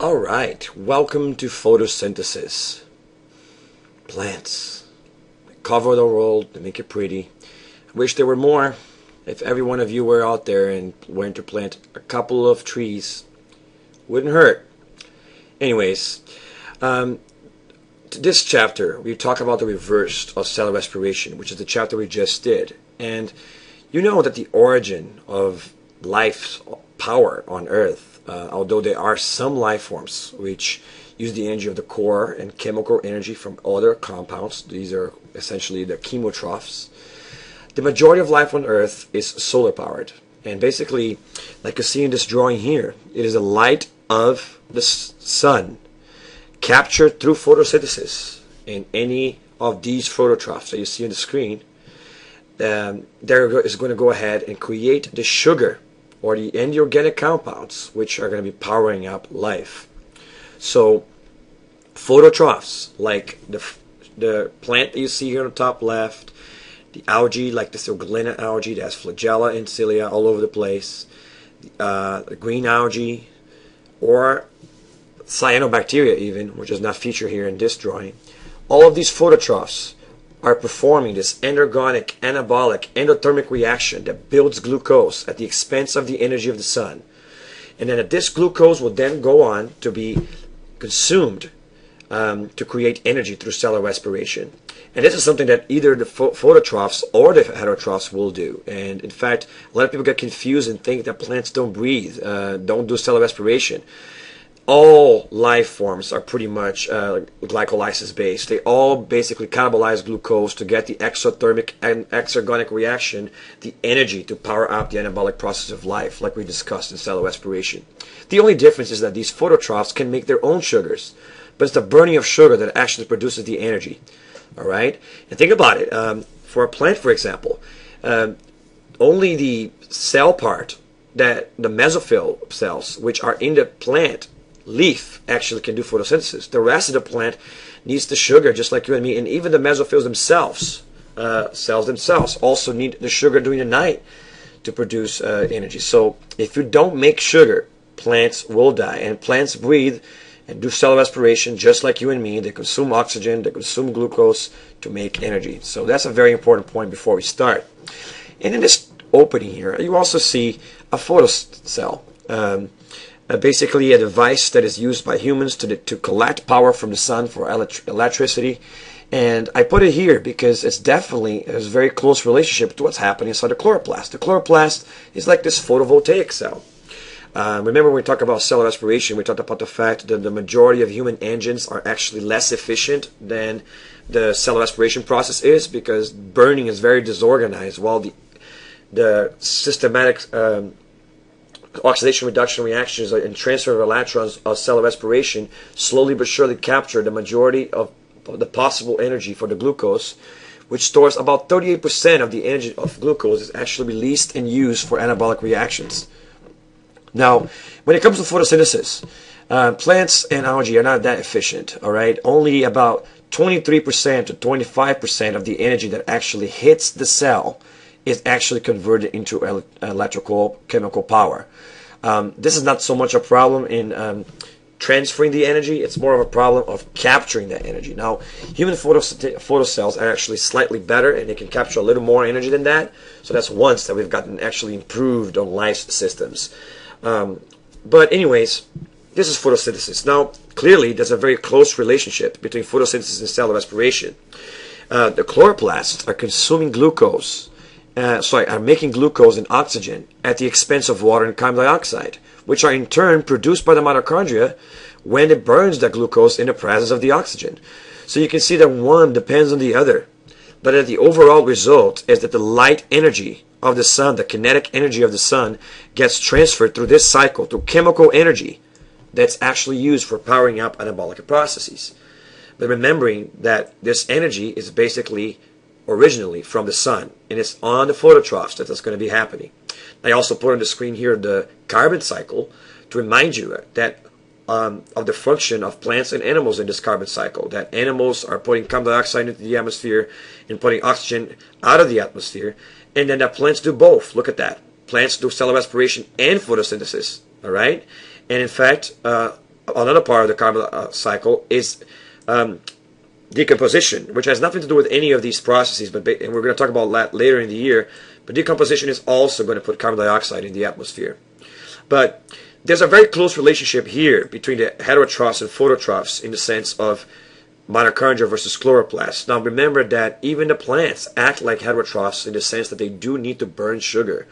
All right, welcome to photosynthesis. Plants they cover the world, they make it pretty. I wish there were more. If every one of you were out there and went to plant a couple of trees, wouldn't hurt. Anyways, um, this chapter we talk about the reverse of cell respiration, which is the chapter we just did, and you know that the origin of life's power on Earth, uh, although there are some life forms which use the energy of the core and chemical energy from other compounds. These are essentially the chemotrophs. The majority of life on Earth is solar powered. And basically, like you see in this drawing here, it is the light of the sun captured through photosynthesis in any of these phototrophs that you see on the screen. Um, there is going to go ahead and create the sugar or the inorganic compounds which are going to be powering up life. So, phototrophs like the the plant that you see here on the top left, the algae like the Sirgallina algae that has flagella and cilia all over the place, uh, the green algae, or cyanobacteria even, which is not featured here in this drawing. All of these phototrophs are performing this endergonic, anabolic, endothermic reaction that builds glucose at the expense of the energy of the sun. And then this glucose will then go on to be consumed um, to create energy through cellular respiration. And this is something that either the phototrophs or the heterotrophs will do. And in fact, a lot of people get confused and think that plants don't breathe, uh, don't do cellular respiration all life forms are pretty much uh, glycolysis based. They all basically catabolize glucose to get the exothermic and exergonic reaction, the energy to power up the anabolic process of life, like we discussed in cellular respiration. The only difference is that these phototrophs can make their own sugars, but it's the burning of sugar that actually produces the energy. All right, and think about it. Um, for a plant, for example, um, only the cell part that the mesophyll cells, which are in the plant, leaf actually can do photosynthesis. The rest of the plant needs the sugar, just like you and me, and even the mesophylls themselves, uh, cells themselves, also need the sugar during the night to produce uh, energy. So if you don't make sugar, plants will die, and plants breathe and do cell respiration just like you and me. They consume oxygen, they consume glucose to make energy. So that's a very important point before we start. And in this opening here, you also see a photocell. Um, uh, basically a device that is used by humans to, to collect power from the sun for elect electricity. And I put it here because it's definitely has a very close relationship to what's happening inside the chloroplast. The chloroplast is like this photovoltaic cell. Uh, remember when we talked about cell respiration, we talked about the fact that the majority of human engines are actually less efficient than the cell respiration process is because burning is very disorganized while the the systematic um, oxidation reduction reactions and transfer of electrons of cell respiration slowly but surely capture the majority of the possible energy for the glucose, which stores about 38% of the energy of glucose is actually released and used for anabolic reactions. Now, when it comes to photosynthesis, uh, plants and algae are not that efficient, all right? Only about 23% to 25% of the energy that actually hits the cell is actually converted into el electrical chemical power. Um, this is not so much a problem in um, transferring the energy, it's more of a problem of capturing that energy. Now, human photocells are actually slightly better and they can capture a little more energy than that. So that's once that we've gotten actually improved on life systems. Um, but anyways, this is photosynthesis. Now, clearly, there's a very close relationship between photosynthesis and cell respiration. Uh, the chloroplasts are consuming glucose uh, sorry, are making glucose and oxygen at the expense of water and carbon dioxide, which are in turn produced by the mitochondria when it burns the glucose in the presence of the oxygen. So you can see that one depends on the other, but that the overall result is that the light energy of the sun, the kinetic energy of the sun, gets transferred through this cycle through chemical energy that's actually used for powering up anabolic processes. But remembering that this energy is basically originally from the sun, and it's on the phototrophs that that's going to be happening. I also put on the screen here the carbon cycle to remind you that um, of the function of plants and animals in this carbon cycle. That animals are putting carbon dioxide into the atmosphere and putting oxygen out of the atmosphere, and then that plants do both. Look at that. Plants do cell respiration and photosynthesis. All right, and in fact, uh, another part of the carbon uh, cycle is um, decomposition, which has nothing to do with any of these processes, but and we're going to talk about that later in the year. But decomposition is also going to put carbon dioxide in the atmosphere. But there's a very close relationship here between the heterotrophs and phototrophs in the sense of mitochondria versus chloroplasts. Now remember that even the plants act like heterotrophs in the sense that they do need to burn sugar.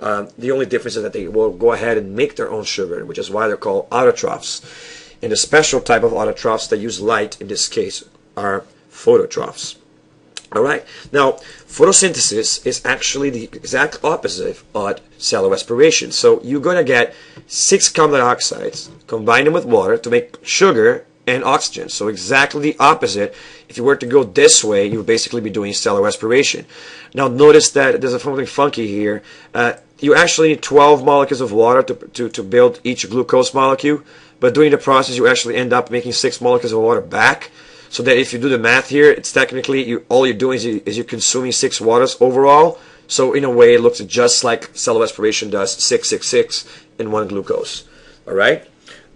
Uh, the only difference is that they will go ahead and make their own sugar, which is why they're called autotrophs. And the special type of autotrophs that use light in this case are phototrophs. All right. Now, photosynthesis is actually the exact opposite of cell respiration. So you're going to get six carbon dioxides, combine them with water to make sugar and oxygen. So exactly the opposite. If you were to go this way, you would basically be doing cell respiration. Now notice that there's a something funky here. Uh, you actually need 12 molecules of water to, to, to build each glucose molecule, but during the process you actually end up making six molecules of water back. So that if you do the math here, it's technically you, all you're doing is, you, is you're consuming six waters overall. So in a way, it looks just like cell respiration does, 666 in one glucose. All right.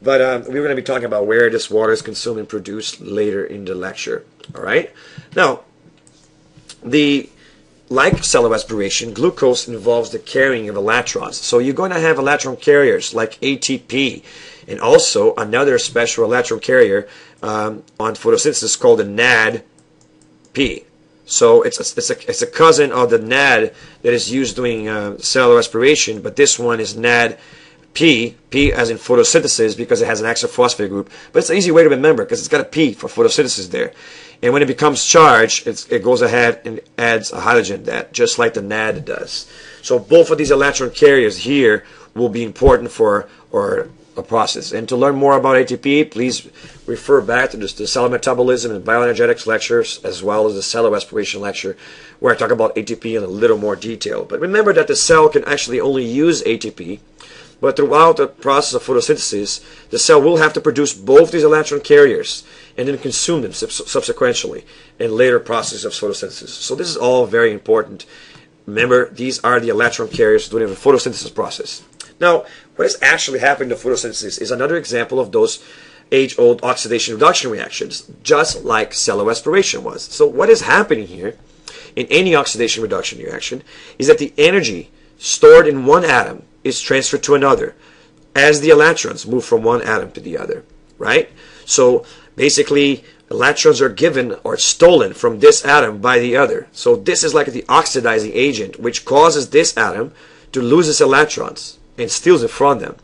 But um, we're going to be talking about where this water is consumed and produced later in the lecture. All right. Now, the like cell respiration, glucose involves the carrying of electrons. So you're going to have electron carriers like ATP, and also another special electron carrier um, on photosynthesis called the NAD-P. So it's a, it's, a, it's a cousin of the NAD that is used during uh, cell respiration, but this one is NAD-P, P as in photosynthesis because it has an extra phosphate group. But it's an easy way to remember because it's got a P for photosynthesis there. And when it becomes charged, it goes ahead and adds a hydrogen that just like the NAD does. So both of these electron carriers here will be important for or a process. And to learn more about ATP, please refer back to the, the cell metabolism and bioenergetics lectures, as well as the cell respiration lecture, where I talk about ATP in a little more detail. But remember that the cell can actually only use ATP, but throughout the process of photosynthesis, the cell will have to produce both these electron carriers and then consume them subsequently in later processes of photosynthesis. So this is all very important. Remember, these are the electron carriers during the photosynthesis process. Now, what is actually happening to photosynthesis is another example of those age-old oxidation reduction reactions, just like cellular respiration was. So what is happening here in any oxidation reduction reaction is that the energy stored in one atom is transferred to another as the electrons move from one atom to the other, right? So basically, electrons are given or stolen from this atom by the other. So this is like the oxidizing agent, which causes this atom to lose its electrons and steals it from them.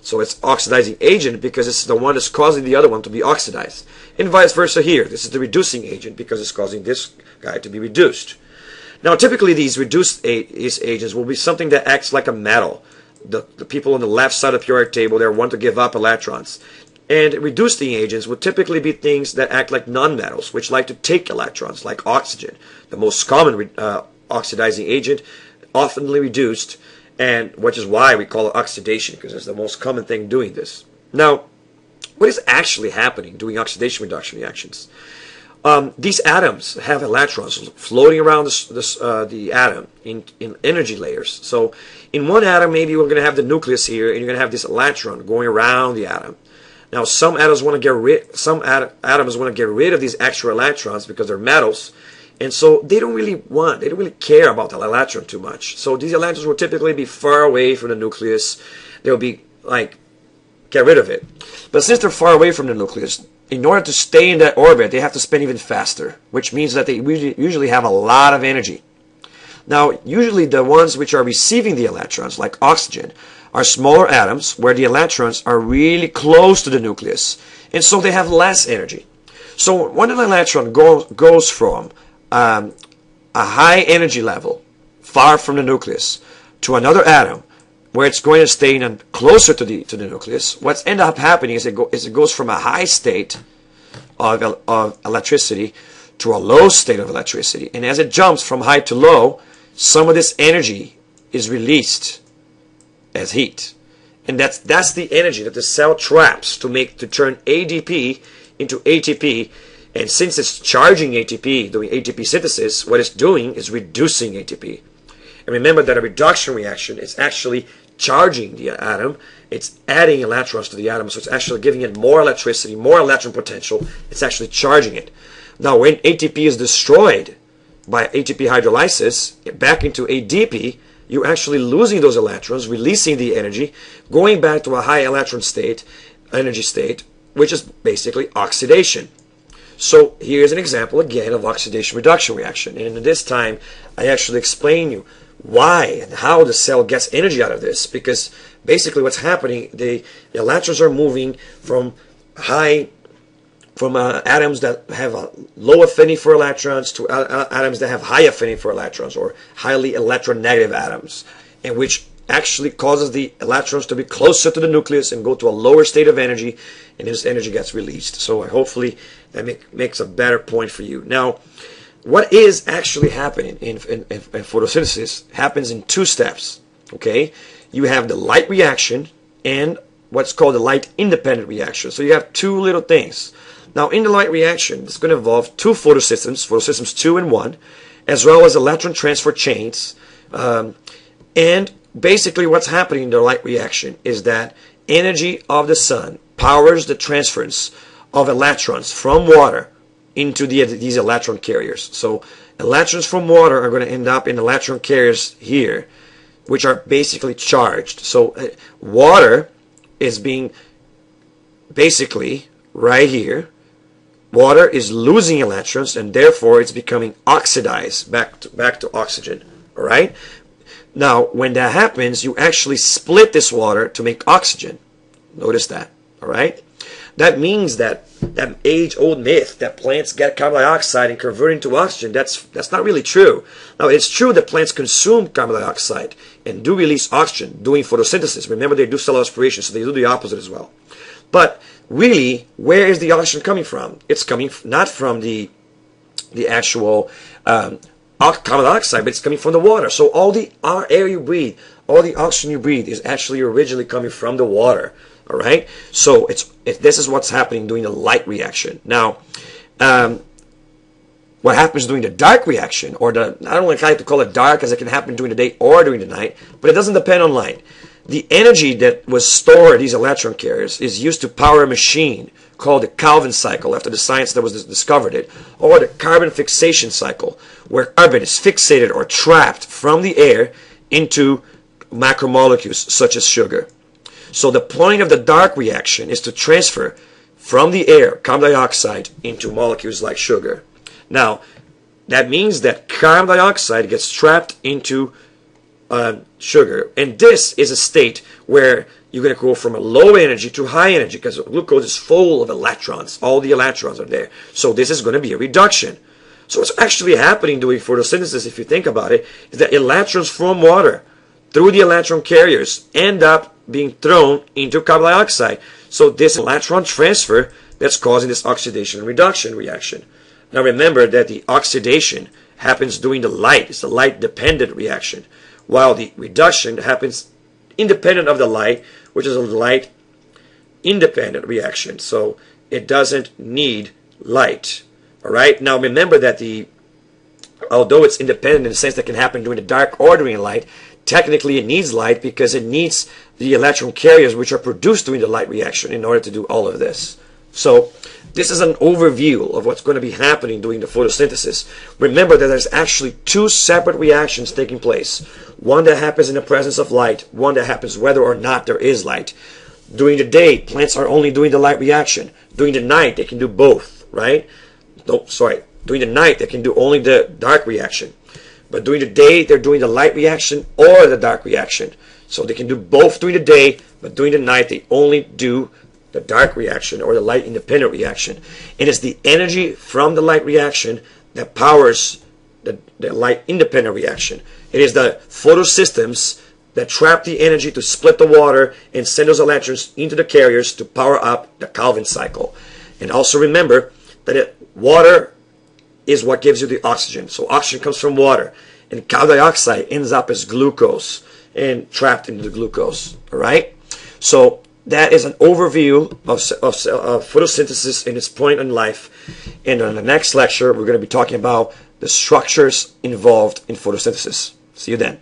So it's oxidizing agent because it's the one that's causing the other one to be oxidized. And vice versa here. This is the reducing agent because it's causing this guy to be reduced. Now typically these reduced these agents will be something that acts like a metal. The, the people on the left side of the periodic table there want to give up electrons. And reducing agents would typically be things that act like nonmetals, which like to take electrons, like oxygen. The most common uh, oxidizing agent, oftenly reduced, and which is why we call it oxidation because it's the most common thing doing this. Now, what is actually happening during oxidation reduction reactions? Um, these atoms have electrons floating around this, this, uh, the atom in, in energy layers. So in one atom, maybe we're going to have the nucleus here, and you're going to have this electron going around the atom. Now, some atoms want to get rid, some atoms want to get rid of these extra electrons because they're metals, and so they don't really want, they don't really care about the electron too much. So these electrons will typically be far away from the nucleus. They'll be like, get rid of it. But since they're far away from the nucleus, in order to stay in that orbit, they have to spin even faster, which means that they usually have a lot of energy. Now, usually the ones which are receiving the electrons, like oxygen, are smaller atoms where the electrons are really close to the nucleus, and so they have less energy. So when an electron go, goes from um, a high energy level far from the nucleus to another atom where it's going to stay in closer to the to the nucleus, what's end up happening is it, go, is it goes from a high state of, of electricity to a low state of electricity. And as it jumps from high to low, some of this energy is released as heat. And that's that's the energy that the cell traps to make to turn ADP into ATP and since it's charging ATP, doing ATP synthesis, what it's doing is reducing ATP. And remember that a reduction reaction is actually charging the atom. It's adding electrons to the atom, so it's actually giving it more electricity, more electron potential. It's actually charging it. Now, when ATP is destroyed by ATP hydrolysis back into ADP, you're actually losing those electrons, releasing the energy, going back to a high electron state, energy state, which is basically oxidation. So here's an example again of oxidation reduction reaction. And this time, I actually explain you why and how the cell gets energy out of this. Because basically what's happening, the, the electrons are moving from high from uh, atoms that have a low affinity for electrons to uh, atoms that have high affinity for electrons or highly electronegative atoms, in which actually causes the electrons to be closer to the nucleus and go to a lower state of energy, and this energy gets released. So hopefully that make, makes a better point for you. Now, what is actually happening in, in, in photosynthesis happens in two steps. Okay, you have the light reaction and what's called the light independent reaction. So you have two little things. Now, in the light reaction, it's going to involve two photosystems, photosystems 2 and 1, as well as electron transfer chains. Um, and basically what's happening in the light reaction is that energy of the sun powers the transference of electrons from water into the, these electron carriers. So electrons from water are going to end up in the electron carriers here, which are basically charged. So uh, water is being basically right here water is losing electrons and therefore it's becoming oxidized back to, back to oxygen. All right. Now, when that happens, you actually split this water to make oxygen. Notice that. All right. That means that that age-old myth that plants get carbon dioxide and convert into oxygen, that's that's not really true. Now, it's true that plants consume carbon dioxide and do release oxygen doing photosynthesis. Remember, they do cell respiration, so they do the opposite as well. But really, where is the oxygen coming from? It's coming not from the the actual um, carbon dioxide, but it's coming from the water. So all the air you breathe, all the oxygen you breathe is actually originally coming from the water. All right. So it's it, this is what's happening during the light reaction. Now, um, what happens during the dark reaction, or the I don't like to call it dark, as it can happen during the day or during the night, but it doesn't depend on light. The energy that was stored these electron carriers is used to power a machine called the Calvin cycle after the science that was discovered it, or the carbon fixation cycle, where carbon is fixated or trapped from the air into macromolecules such as sugar. So the point of the dark reaction is to transfer from the air carbon dioxide into molecules like sugar. Now, that means that carbon dioxide gets trapped into uh, sugar. And this is a state where you're going to go from a low energy to high energy because glucose is full of electrons. All the electrons are there. So this is going to be a reduction. So what's actually happening during photosynthesis, if you think about it, is that electrons from water through the electron carriers end up being thrown into carbon dioxide. So this electron transfer that's causing this oxidation reduction reaction. Now remember that the oxidation happens during the light. It's a light dependent reaction while the reduction happens independent of the light, which is a light independent reaction. So it doesn't need light. All right. Now remember that the although it's independent in the sense that it can happen during the dark or during light, technically it needs light because it needs the electron carriers which are produced during the light reaction in order to do all of this. So this is an overview of what's going to be happening during the photosynthesis. Remember that there's actually two separate reactions taking place. One that happens in the presence of light, one that happens whether or not there is light. During the day, plants are only doing the light reaction. During the night, they can do both, right? No, sorry. During the night, they can do only the dark reaction. But during the day, they're doing the light reaction or the dark reaction. So they can do both during the day, but during the night, they only do the dark reaction or the light independent reaction. It is the energy from the light reaction that powers the, the light independent reaction. It is the photosystems that trap the energy to split the water and send those electrons into the carriers to power up the Calvin cycle. And also remember that it, water is what gives you the oxygen. So oxygen comes from water. And carbon dioxide ends up as glucose and trapped into the glucose. All right? So that is an overview of, of, of, photosynthesis in its point in life. And in the next lecture, we're going to be talking about the structures involved in photosynthesis. See you then.